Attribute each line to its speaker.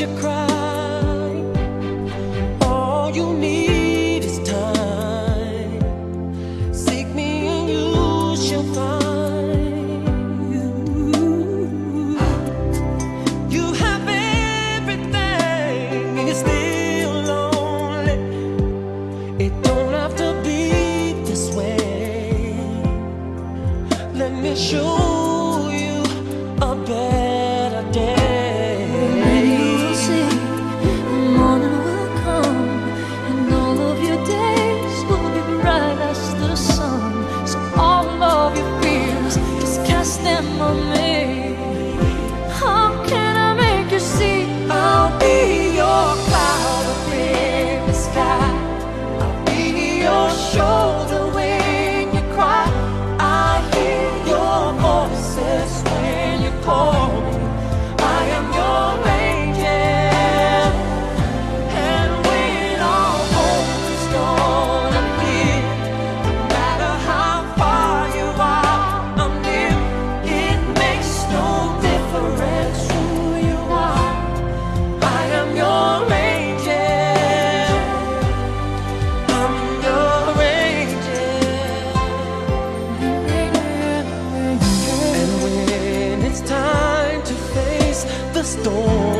Speaker 1: you cry. All you need is time. Seek me and you shall find. You, have everything you're still lonely. It don't have to be this way. Let me show スト